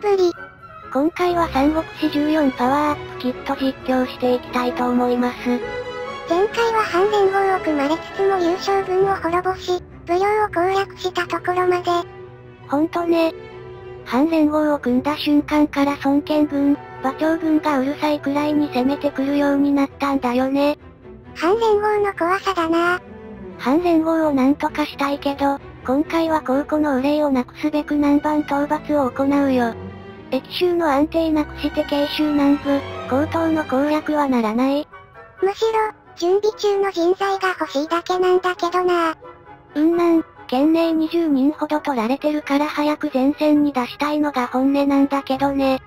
トぶり。今回は三国志14パワーアップキット実況していきたいと思います。前回は反連合を組まれつつも優勝軍を滅ぼし、武領を攻略したところまで。ほんとね。反連合を組んだ瞬間から孫権軍、馬長軍がうるさいくらいに攻めてくるようになったんだよね。反連合の怖さだな反連合をなんとかしたいけど、今回は高庫の憂いをなくすべく南蛮討伐を行うよ。駅州の安定なくして慶州南部、高等の攻略はならない。むしろ、準備中の人材が欲しいだけなんだけどなうんなん、県内20人ほど取られてるから早く前線に出したいのが本音なんだけどね。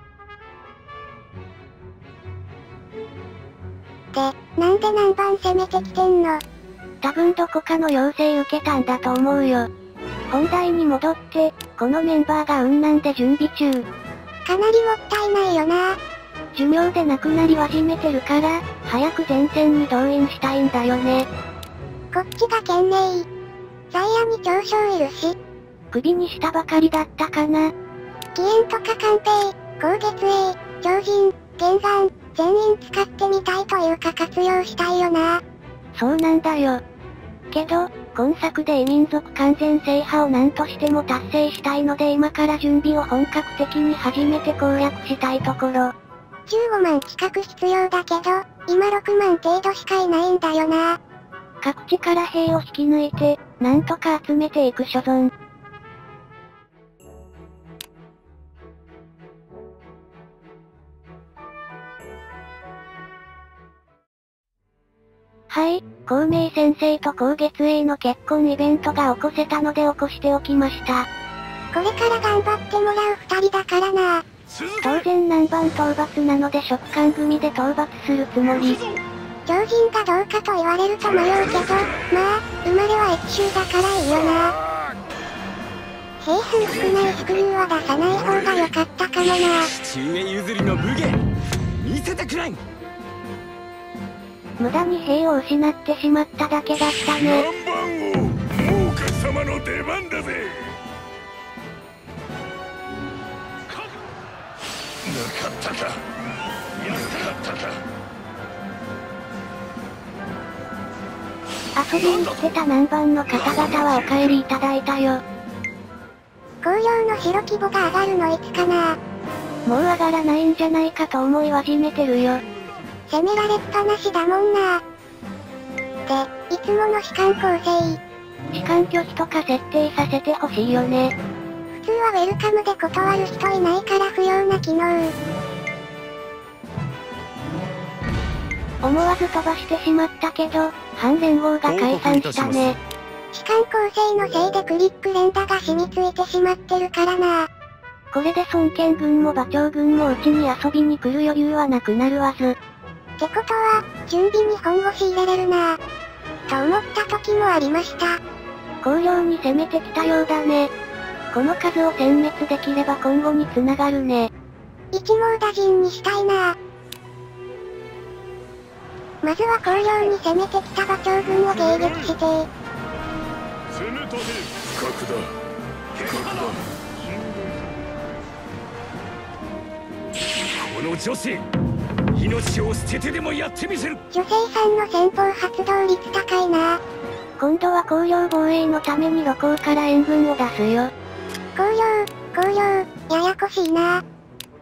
で、なんで南蛮攻めてきてんの？多分どこかの要請受けたんだと思うよ。本題に戻って、このメンバーが雲南で準備中。かなりもったいないよな寿命で亡くなり始めてるから、早く前線に動員したいんだよね。こっちが県内。在野に長将いるし。首にしたばかりだったかな。義援とか官兵、高月営、超人、玄山、全員使ってみたいというか活用したいよな。そうなんだよ。けど、今作で異民族完全制覇を何としても達成したいので今から準備を本格的に始めて攻略したいところ。15万近く必要だけど、今6万程度しかいないんだよな。各地から兵を引き抜いて、なんとか集めていく所存。はい、孔明先生と高月営の結婚イベントが起こせたので起こしておきました。これから頑張ってもらう二人だからな。当然南蛮討伐なので召喚組で討伐するつもり。超人がどうかと言われると迷うけど、まあ、生まれは駅州だからいいよな。兵数少ないスクリューは出さない方が良かったかもな。中へ譲りの武芸、見せてくれん無駄に兵を失ってしまっただけだったね。南蛮王、王様の出番だぜ。なかったか。やなかったか。遊びに来てた南蛮の方々はお帰りいただいたよ。紅葉の白規模が上がるのいつかなもう上がらないんじゃないかと思い始めてるよ。攻められっぱなしだもんなで、いつもの士官構成。士官拒否とか設定させてほしいよね。普通はウェルカムで断る人いないから不要な機能。思わず飛ばしてしまったけど、反連合が解散したね。士官構成のせいでクリック連打が染みついてしまってるからなこれで孫権軍も馬長軍もうちに遊びに来る余裕はなくなるわず。ってことは、準備に本腰入れれるなと思った時もありました。紅葉に攻めてきたようだね。この数を殲滅できれば今後に繋がるね。一網打尽にしたいなまずは紅葉に攻めてきた馬長軍を迎撃して。攻めたね、不覚だ。不覚だ。この女子命を捨ててでもやってみせる。女性さんの戦法発動率高いな。今度は工業防衛のために露光から塩分を出すよ。工業工業ややこしいな。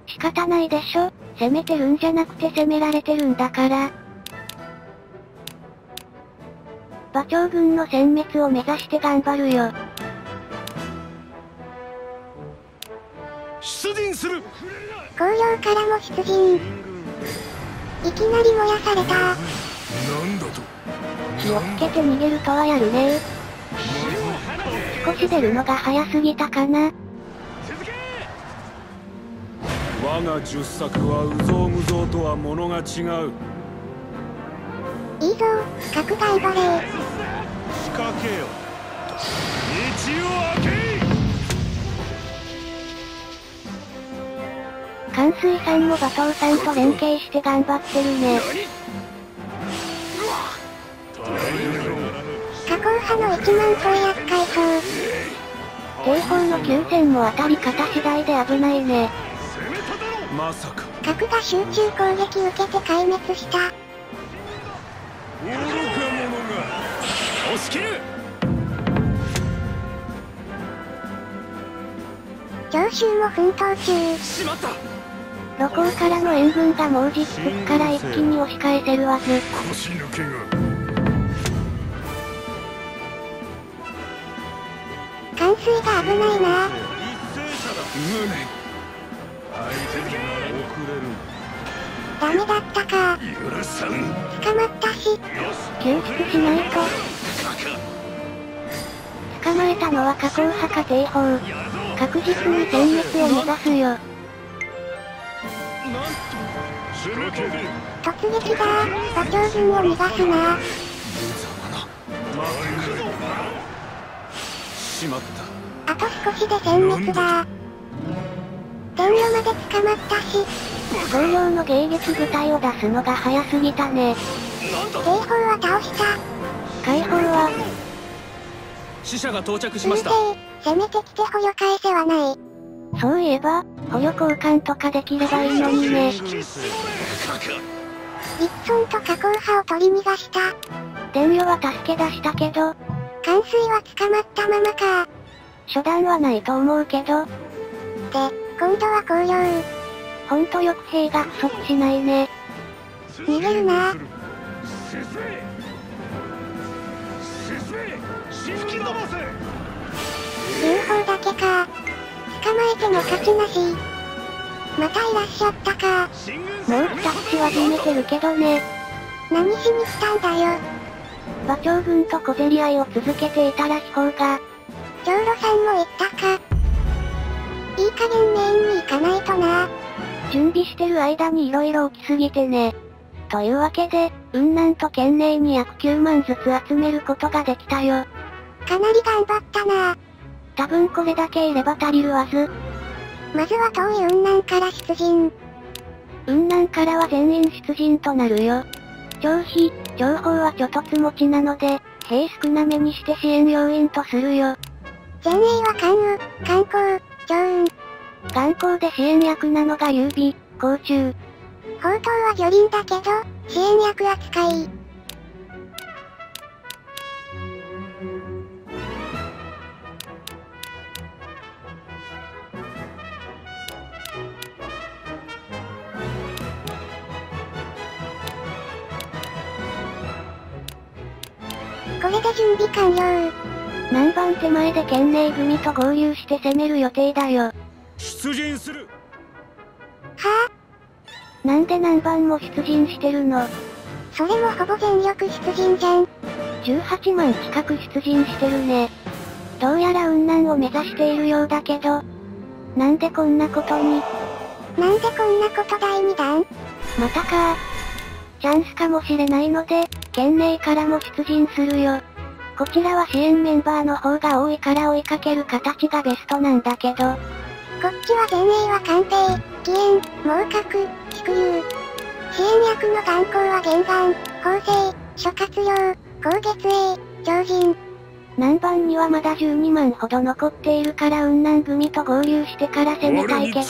仕方ないでしょ。攻めてるんじゃなくて攻められてるんだから。馬長軍の殲滅を目指して頑張るよ。出陣する。工業からも出陣いきなり燃やされた。なんだと。気をつけて逃げるとはやるね。少し出るのが早すぎたかな。我が十作はうぞうむぞうとは物が違う。いいぞ拡大バレー。仕掛けよ。道を開け関水さんも馬頭さんと連携して頑張ってるね。加工派の1万個厄介そう。警報の9000も当たり方次第で危ないね。まさか核が集中攻撃受けて壊滅した。愚か者が押し切る長州も奮闘中。しまった露光からの援軍がもう実質から一気に押し返せるわず。腰抜けが冠水が危ないな。ダメだったか。捕まったし。救出しないと。捕まえたのは加工派か帝砲。確実に殲滅を目指すよ。突撃だ。馬長軍を逃がすな。しまったあと少しで殲滅だ。天路まで捕まったし。同僚の迎撃部隊を出すのが早すぎたね。警報は倒した。解放は、死者が到着しました、攻めてきて捕虜返せはない。そういえば、捕虜交換とかできればいいのにね。リッソンと加工派を取り逃がした。電魚は助け出したけど、冠水は捕まったままか。初段はないと思うけど、で、今度は紅葉。ほんとよく兵が不足しないね。逃げるな。UFO だけか。捕まえても勝ちなし。またいらっしゃったか。もう二口は締めてるけどね。何しに来たんだよ。馬長軍と小競り合いを続けていたら飛行が、長老さんも言ったか。いい加減メインに行かないとな。準備してる間に色々起きすぎてね。というわけで、雲南と県内に約9万ずつ集めることができたよ。かなり頑張ったな。多分これだけいれば足りるわず。まずは遠い雲南から出陣。雲南からは全員出陣となるよ。長飛、情報はちょとつ持ちなので、兵少なめにして支援要員とするよ。前衛は関羽、観光、長雲。眼光で支援役なのが優備、甲虫。宝刀は魚輪だけど、支援役扱い。これで準備完了。南番手前で県内組と合流して攻める予定だよ。出陣するは？ぁ、なんで南番も出陣してるの？それもほぼ全力出陣じゃん。18万近く出陣してるね。どうやら雲南を目指しているようだけど、なんでこんなことに、なんでこんなこと第2弾またかチャンスかもしれないので、県内からも出陣するよ。こちらは支援メンバーの方が多いから追いかける形がベストなんだけど、こっちは前衛は官兵、義援、猛角、菊竜。支援役の眼光は玄眼、法制、諸葛亮、高月営、超人。南番にはまだ12万ほど残っているから雲南組と合流してから攻めたいけど、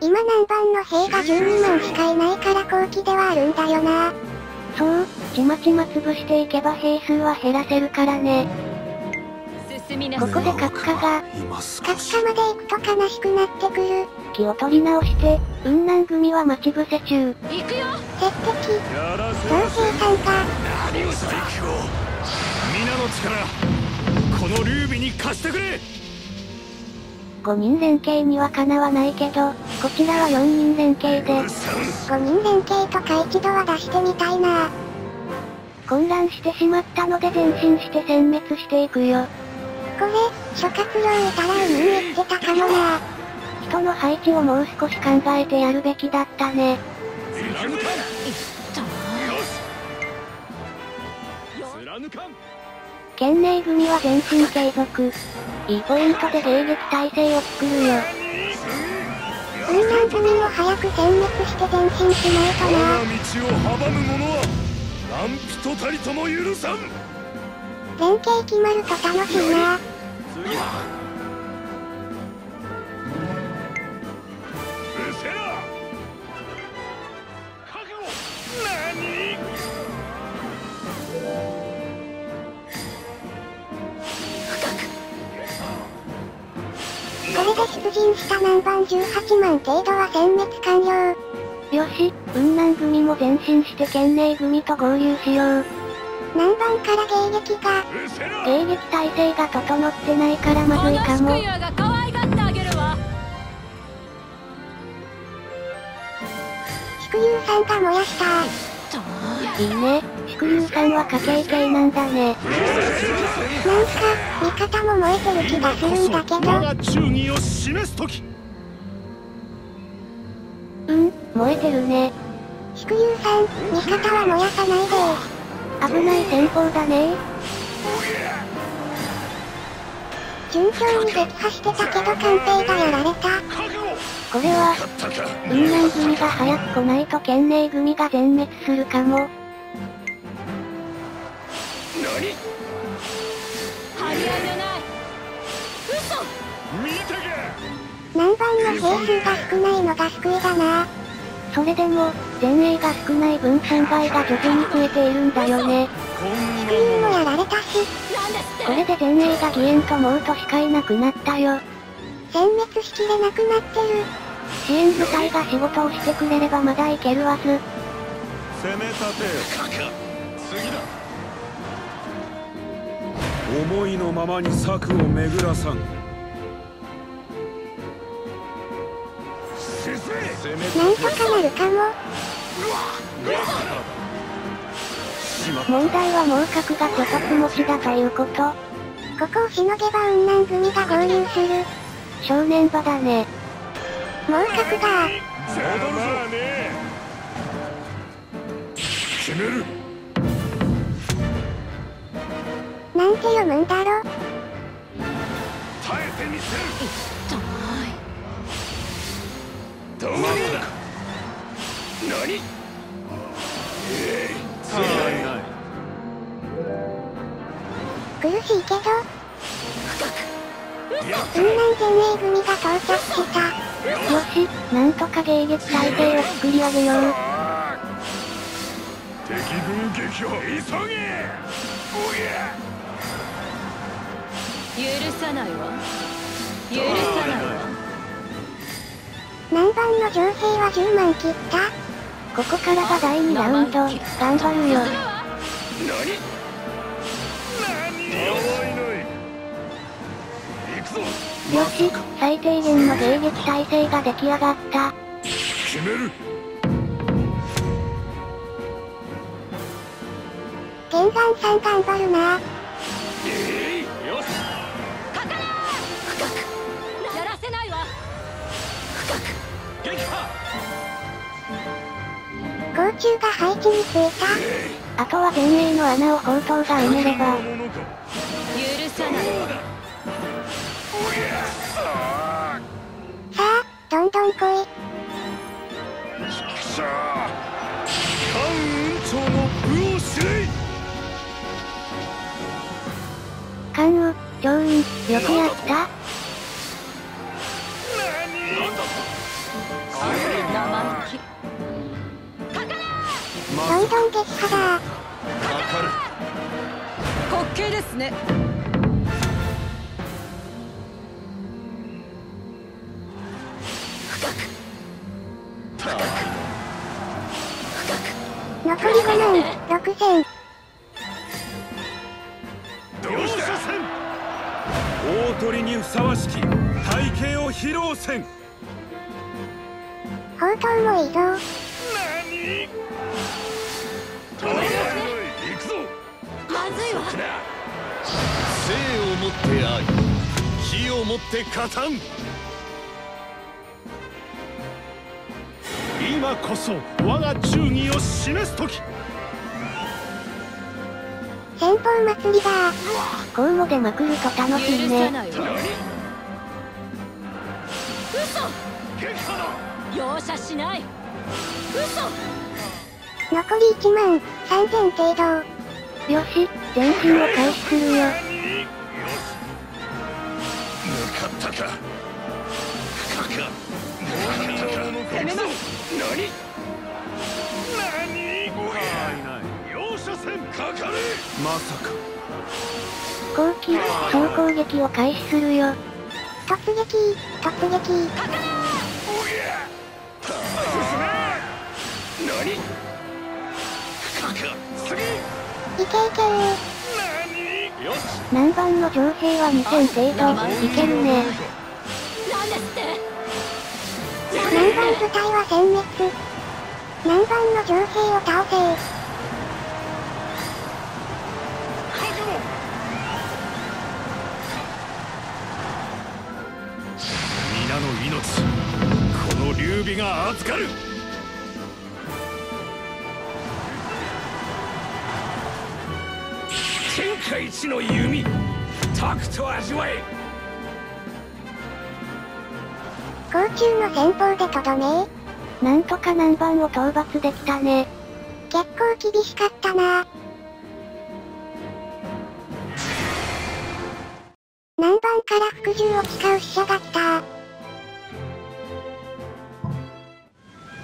今南番の兵が12万しかいないから後期ではあるんだよな。そう、ちまちま潰していけば兵数は減らせるからね。ここで閣下が、閣し下まで行くと悲しくなってくる。気を取り直して、雲南組は待ち伏せ中。行くよ。鉄敵、やらせ造兵さん。が、何を最強皆の力この劉備に貸してくれ。5人連携にはかなわないけど、こちらは4人連携で、5人連携とか一度は出してみたいな。混乱してしまったので前進して殲滅していくよ。これ、諸葛亮いたら海に行ってたかもな。人の配置をもう少し考えてやるべきだったね。県内組は前進継続。いいポイントで迎撃態勢を作るよ。雲南組も早く殲滅して前進しないとな。何人たりとも許さん連携決まると楽しいな次これで出陣した南蛮18万程度は殲滅完了。よし、雲南組も前進して県内組と合流しよう。南蛮から迎撃が、迎撃態勢が整ってないからまずいかも。このスクヤが可愛がってあげるわ祝友さんが燃やした。いいね、祝友さんは家系系なんだね。なんか、味方も燃えてる気がするんだけど、燃えてるね。祝友さん、味方は燃やさないで危ない戦法だね順調に撃破してたけど官兵がやられた。これは、雲南組が早く来ないと県内組が全滅するかも。何？張り合いのない嘘見てけ南蛮の兵数が少ないのが救いだな。それでも、前衛が少ない分3倍が徐々に増えているんだよね。こん祝友もやられたし、これで前衛が義援とモートしかいなくなったよ。殲滅しきれなくなってる。支援部隊が仕事をしてくれればまだいけるはず。攻め立てかか次だ思いのままに策を巡らさんなんとかなるかも。問題は猛角が巨突持ちだということ。ここをしの。げば雲南組が合流する。正念場だね。猛角だ。なんて読むんだろ。耐えてみせるとどうだ何えい次だ苦しいけど。雲南前衛組が到着した。よし、なんとか迎撃体制を作り上げよう。敵軍撃破急げおや許さないわ許さないわ南蛮の情勢は10万切った？ここからが第2ラウンド、頑張るよ。よし、最低限の迎撃体制が出来上がった。決める天山さん頑張るな。甲虫が配置についた。あとは前衛の穴を砲塔が埋めれば、許さないわさあ、どんどん来い。関羽、長雲、よくやった。どんどん撃破だ。わかる。滑稽ですね。残り5万6千。どうした。せん大鳥にふさわしき体型を披露せん砲塔もいいわ生をもって愛火をもって勝たん今こそ我が忠義を示す時先方祭りだ。こうも出まくると楽しいね。容赦しない嘘残り1万3千程度。よし、前進を開始するよ。よし向かったか。向かったか。攻めます何？何？容赦せんかかれまさか後期、総攻撃を開始するよ。突撃突撃おりゃ進め何？いけいけー南蛮の情勢は2000程度、いけるね。南蛮部隊は殲滅南蛮の城兵を倒せ皆の命この劉備が預かる天下一の弓。タクと味わえ。の戦法でとどめ。なんとか南蛮を討伐できたね。結構厳しかったな。南蛮から服従を誓う使者が来た。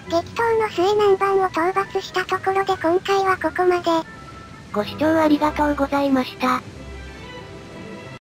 激闘の末南蛮を討伐したところで今回はここまで。ご視聴ありがとうございました。